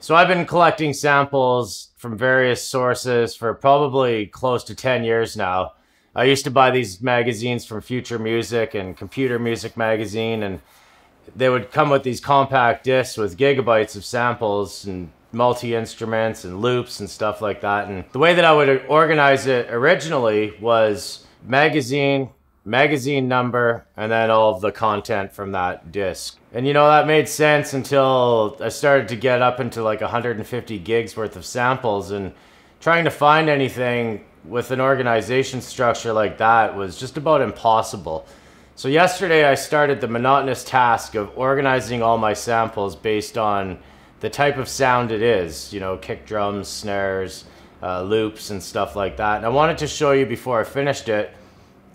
So I've been collecting samples from various sources for probably close to 10 years now. I used to buy these magazines from Future Music and Computer Music Magazine, and they would come with these compact discs with gigabytes of samples and multi instruments and loops and stuff like that. And the way that I would organize it originally was magazine, magazine number, and then all the content from that disc. And you know, that made sense until I started to get up into like 150 gigs worth of samples and trying to find anything with an organization structure like that was just about impossible. So yesterday I started the monotonous task of organizing all my samples based on the type of sound it is, you know, kick drums, snares, uh, loops and stuff like that. And I wanted to show you before I finished it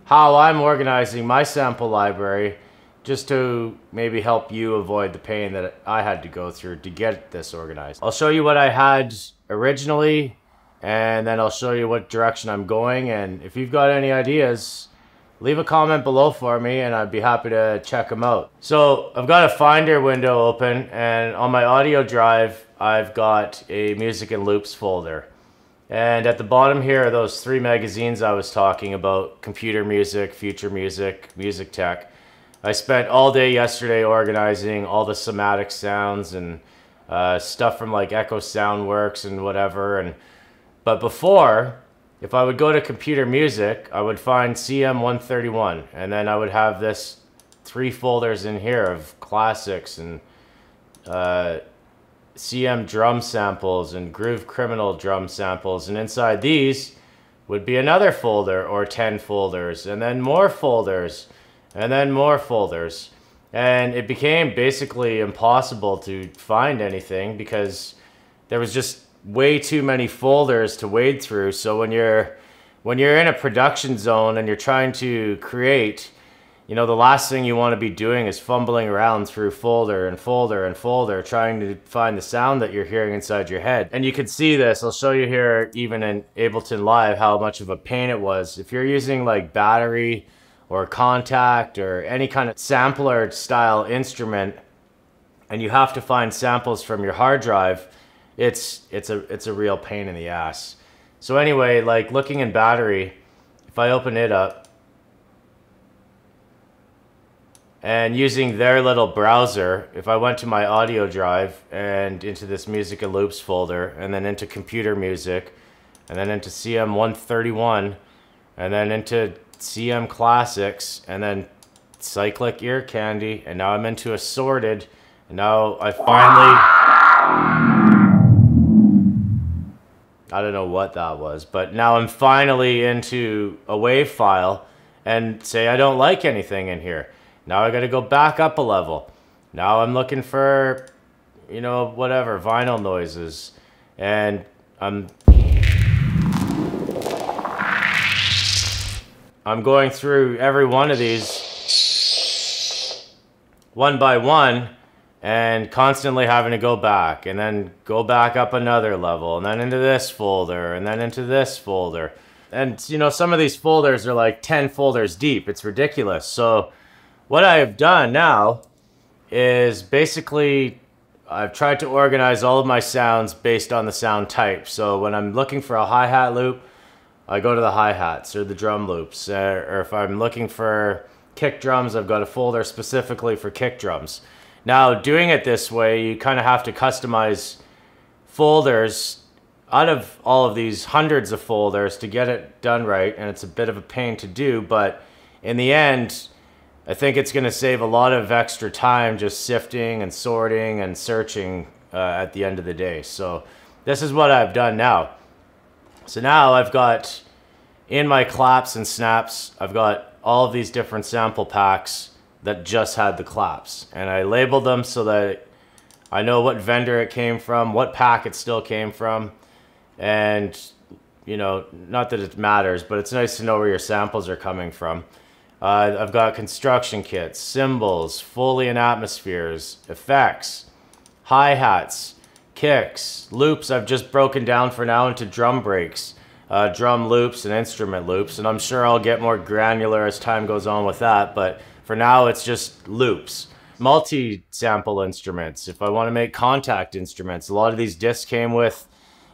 how I'm organizing my sample library just to maybe help you avoid the pain that I had to go through to get this organized. I'll show you what I had originally and then I'll show you what direction I'm going. And if you've got any ideas, leave a comment below for me and I'd be happy to check them out. So I've got a Finder window open and on my audio drive, I've got a music and loops folder. And at the bottom here are those three magazines I was talking about, Computer Music, Future Music, Music Tech. I spent all day yesterday organizing all the somatic sounds and uh, stuff from like Echo Soundworks and whatever. And But before, if I would go to computer music, I would find CM131, and then I would have this three folders in here of classics and uh, CM drum samples and Groove Criminal drum samples, and inside these would be another folder or 10 folders, and then more folders, and then more folders. And it became basically impossible to find anything because there was just way too many folders to wade through. So when you're when you're in a production zone and you're trying to create, you know, the last thing you want to be doing is fumbling around through folder and folder and folder trying to find the sound that you're hearing inside your head. And you can see this. I'll show you here even in Ableton Live how much of a pain it was. If you're using like battery or Kontakt or any kind of sampler style instrument and you have to find samples from your hard drive, it's it's a it's a real pain in the ass. So anyway, like looking in battery, if I open it up and using their little browser, if I went to my audio drive and into this music and loops folder and then into computer music and then into CM131 and then into CM classics and then cyclic ear candy and now I'm into assorted and now I finally I don't know what that was, but now I'm finally into a wave file and say I don't like anything in here. Now I got to go back up a level. Now I'm looking for, you know, whatever, vinyl noises. And I'm I'm going through every one of these one by one and constantly having to go back and then go back up another level and then into this folder and then into this folder. And you know, some of these folders are like 10 folders deep. It's ridiculous. So what I've done now is basically I've tried to organize all of my sounds based on the sound type. So when I'm looking for a hi-hat loop, I go to the hi-hats or the drum loops. Uh, or if I'm looking for kick drums, I've got a folder specifically for kick drums. Now, doing it this way, you kind of have to customize folders out of all of these hundreds of folders to get it done right, and it's a bit of a pain to do, but in the end, I think it's going to save a lot of extra time just sifting and sorting and searching uh, at the end of the day. So this is what I've done now. So now I've got in my claps and snaps, I've got all of these different sample packs that just had the claps. And I labeled them so that I know what vendor it came from, what pack it still came from. And, you know, not that it matters, but it's nice to know where your samples are coming from. Uh, I've got construction kits, cymbals, Foley and atmospheres, effects, hi-hats, kicks, loops I've just broken down for now into drum breaks, uh, drum loops and instrument loops. And I'm sure I'll get more granular as time goes on with that, but for now, it's just loops. multi-sample instruments, if I want to make Kontakt instruments, a lot of these discs came with,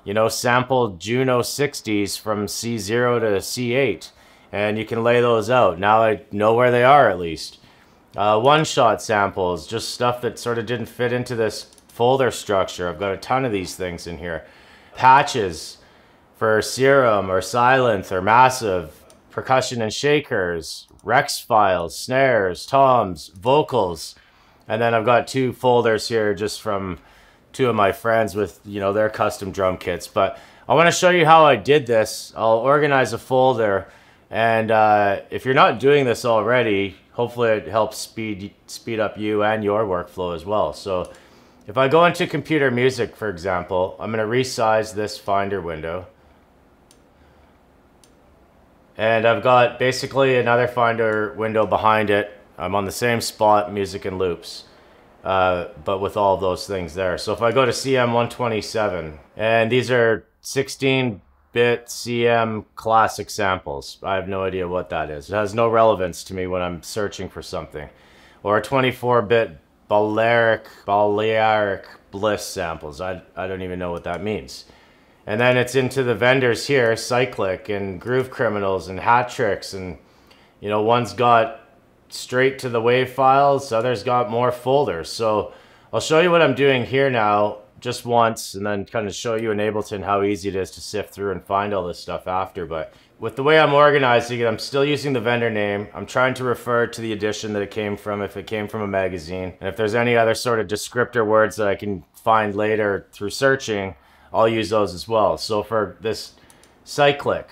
you know, sampled Juno 60s from C0 to C8. And you can lay those out. Now I know where they are at least. Uh, one-shot samples, just stuff that sort of didn't fit into this folder structure. I've got a ton of these things in here. Patches for Serum or Sylenth or Massive, percussion and shakers, Rex files, snares, toms, vocals. And then I've got two folders here just from two of my friends with, you know, their custom drum kits. But I want to show you how I did this. I'll organize a folder. And uh, if you're not doing this already, hopefully it helps speed speed up you and your workflow as well. So if I go into computer music, for example, I'm going to resize this Finder window. And I've got basically another Finder window behind it. I'm on the same spot, music and loops, uh, but with all those things there. So if I go to CM127, and these are 16-bit CM classic samples. I have no idea what that is. It has no relevance to me when I'm searching for something. Or 24-bit Balearic, Balearic Bliss samples. I, I don't even know what that means. And then it's into the vendors here, Cyclic and Groove Criminals and Hat Tricks. And, you know, one's got straight to the wave files, others got more folders. So I'll show you what I'm doing here now just once and then kind of show you in Ableton how easy it is to sift through and find all this stuff after. But with the way I'm organizing it, I'm still using the vendor name. I'm trying to refer to the edition that it came from if it came from a magazine. And if there's any other sort of descriptor words that I can find later through searching, I'll use those as well. So for this cyclic,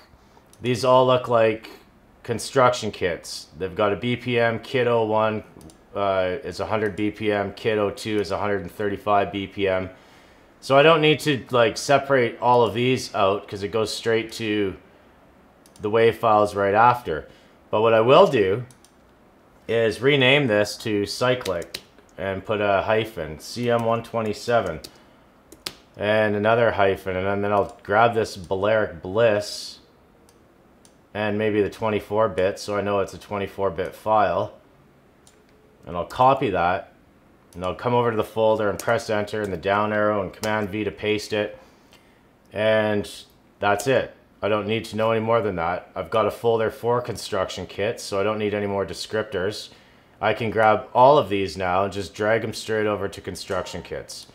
these all look like construction kits. They've got a BPM, kit 01 uh, is 100 BPM, kit 02 is 135 BPM. So I don't need to like separate all of these out because it goes straight to the WAV files right after. But what I will do is rename this to cyclic and put a hyphen, CM127 and another hyphen, and then I'll grab this Balearic Bliss and maybe the 24-bit, so I know it's a 24-bit file. And I'll copy that, and I'll come over to the folder and press enter and the down arrow and command V to paste it. And that's it. I don't need to know any more than that. I've got a folder for construction kits, so I don't need any more descriptors. I can grab all of these now and just drag them straight over to construction kits.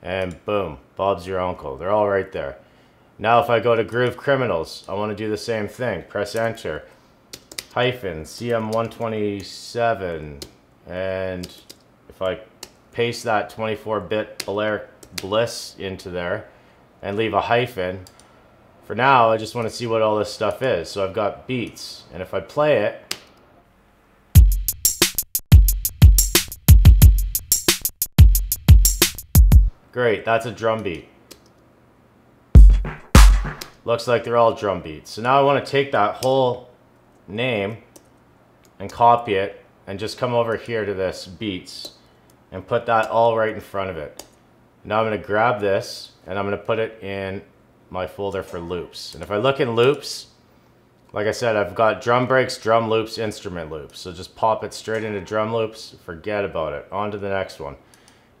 And boom, Bob's your uncle. They're all right there. Now if I go to Groove Criminals, I want to do the same thing. Press enter. Hyphen CM127. And if I paste that 24-bit Balearic Bliss into there and leave a hyphen, for now I just want to see what all this stuff is. So I've got beats. And if I play it, Great, that's a drum beat. Looks like they're all drum beats. So now I want to take that whole name and copy it and just come over here to this beats and put that all right in front of it. Now I'm going to grab this and I'm going to put it in my folder for loops. And if I look in loops, like I said, I've got drum breaks, drum loops, instrument loops. So just pop it straight into drum loops, forget about it. On to the next one.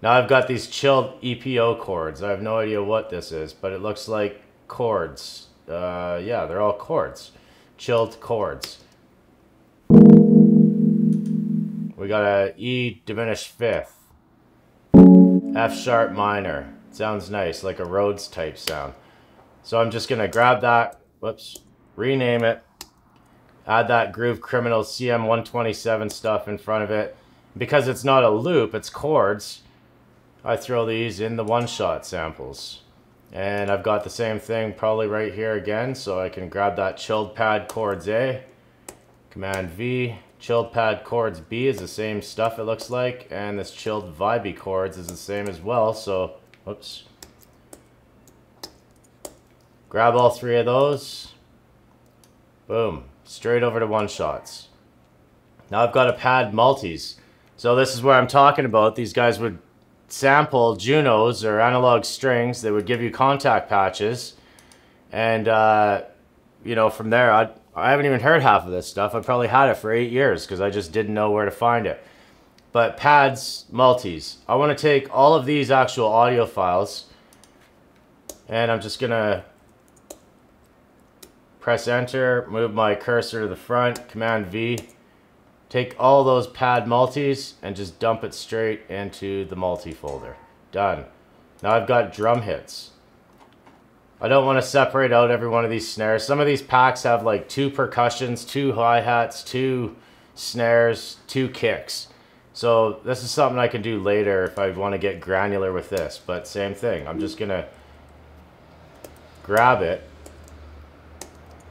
Now I've got these chilled EPO chords. I have no idea what this is, but it looks like chords. Uh, yeah, they're all chords. Chilled chords. We got a E diminished fifth. F sharp minor. Sounds nice, like a Rhodes type sound. So I'm just gonna grab that, whoops, rename it, add that Groove Criminal CM127 stuff in front of it. Because it's not a loop, it's chords, I throw these in the one-shot samples. And I've got the same thing probably right here again, so I can grab that chilled pad chords A, Command V, chilled pad chords B is the same stuff it looks like, and this chilled vibey chords is the same as well, so, oops. Grab all three of those, boom, straight over to one-shots. Now I've got a pad multis. So this is where I'm talking about. These guys would sample Junos or analog strings that would give you Kontakt patches. And, uh, you know, from there, I, I haven't even heard half of this stuff. I probably had it for eight years because I just didn't know where to find it. but pads, multis. I want to take all of these actual audio files and I'm just gonna press enter, move my cursor to the front, command V, take all those pad multis and just dump it straight into the multi folder. Done. Now I've got drum hits. I don't want to separate out every one of these snares. Some of these packs have like two percussions, two hi-hats, two snares, two kicks. So this is something I can do later if I want to get granular with this. But same thing. I'm just going to grab it,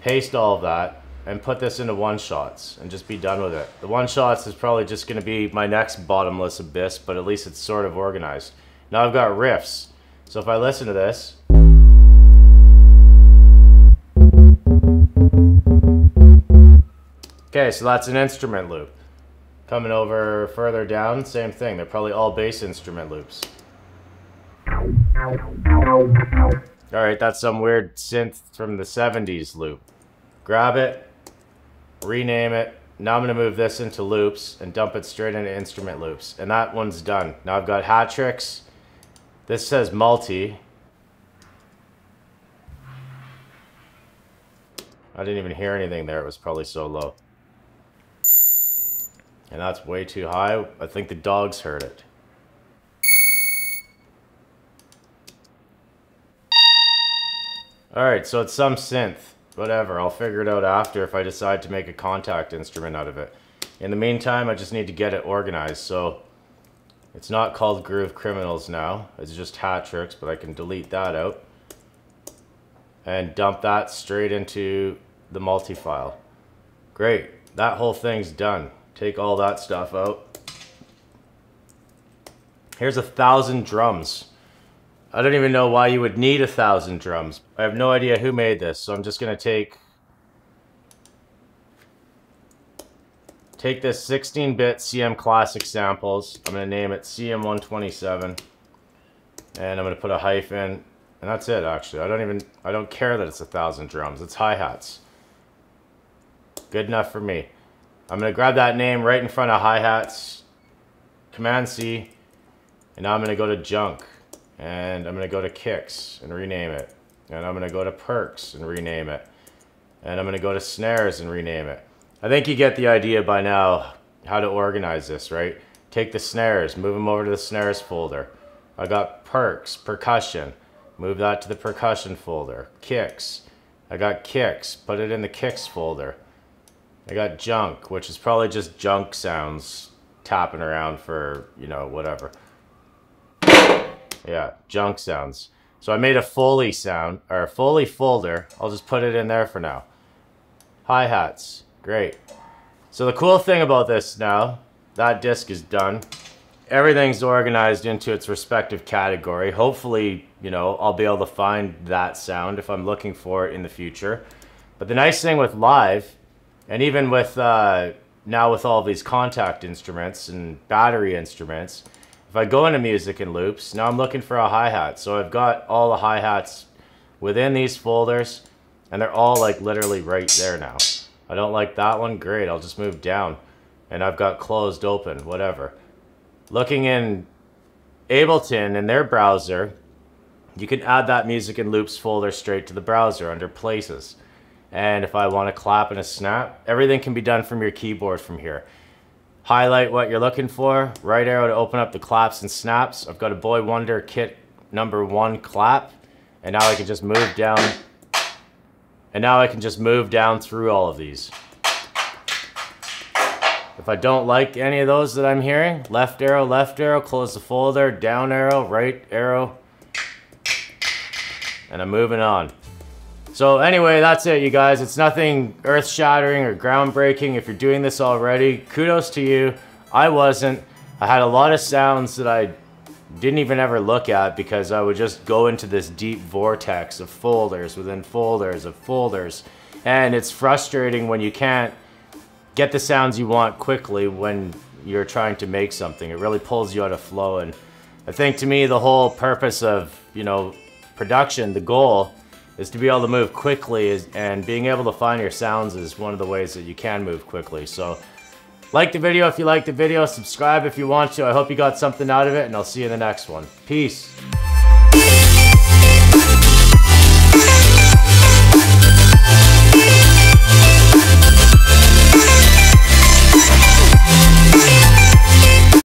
paste all of that, and put this into one-shots and just be done with it. The one-shots is probably just going to be my next bottomless abyss, but at least it's sort of organized. Now I've got riffs. So if I listen to this... Okay, so that's an instrument loop. Coming over further down, same thing. They're probably all bass instrument loops. Alright, that's some weird synth from the 70s loop. Grab it, rename it. Now I'm going to move this into loops and dump it straight into instrument loops. And that one's done. Now I've got hat tricks. This says multi. I didn't even hear anything there. It was probably so low. And that's way too high. I think the dogs heard it. Alright, so it's some synth. Whatever, I'll figure it out after if I decide to make a Kontakt instrument out of it. In the meantime, I just need to get it organized. So it's not called Groove Criminals now. It's just Hat Tricks, but I can delete that out. And dump that straight into the multi-file. Great, that whole thing's done. Take all that stuff out. Here's a thousand drums. I don't even know why you would need a thousand drums. I have no idea who made this, so I'm just going to take... Take this 16-bit CM Classic samples. I'm to name it CM127. And I'm to put a hyphen. And that's it, actually. I don't even... I don't care that it's a thousand drums. It's hi-hats. Good enough for me. I'm going to grab that name right in front of hi-hats. Command-C. And now I'm going to go to junk and I'm going to go to kicks and rename it. And I'm going to go to perks and rename it. And I'm going to go to snares and rename it. I think you get the idea by now how to organize this, right? Take the snares, move them over to the snares folder. I got perks, percussion, move that to the percussion folder. Kicks, I got kicks, put it in the kicks folder. I got junk, which is probably just junk sounds tapping around for, you know, whatever. Yeah, junk sounds. So I made a Foley sound, or a Foley folder. I'll just put it in there for now. Hi-hats. Great. So the cool thing about this now, that disc is done. Everything's organized into its respective category. Hopefully, you know, I'll be able to find that sound if I'm looking for it in the future. But the nice thing with live, and even with uh, now with all these Kontakt instruments and battery instruments, if I go into music and loops, now I'm looking for a hi-hat. So I've got all the hi-hats within these folders and they're all like literally right there now. I don't like that one, great, I'll just move down. And I've got closed open, whatever. Looking in Ableton in their browser, you can add that music and loops folder straight to the browser under places. And if I want to clap and a snap, everything can be done from your keyboard from here highlight what you're looking for. Right arrow to open up the claps and snaps. I've got a Boy Wonder kit number one clap. And now I can just move down. And now I can just move down through all of these. If I don't like any of those that I'm hearing, left arrow, left arrow, close the folder, down arrow, right arrow. And I'm moving on. So anyway, that's it, you guys. It's nothing earth-shattering or groundbreaking. If you're doing this already, kudos to you. I wasn't. I had a lot of sounds that I didn't even ever look at because I would just go into this deep vortex of folders within folders of folders. And it's frustrating when you can't get the sounds you want quickly when you're trying to make something. It really pulls you out of flow. And I think to me, the whole purpose of, you know, production, the goal is to be able to move quickly and being able to find your sounds is one of the ways that you can move quickly. So Like the video if you like the video, subscribe if you want to. I hope you got something out of it, and I'll see you in the next one. Peace.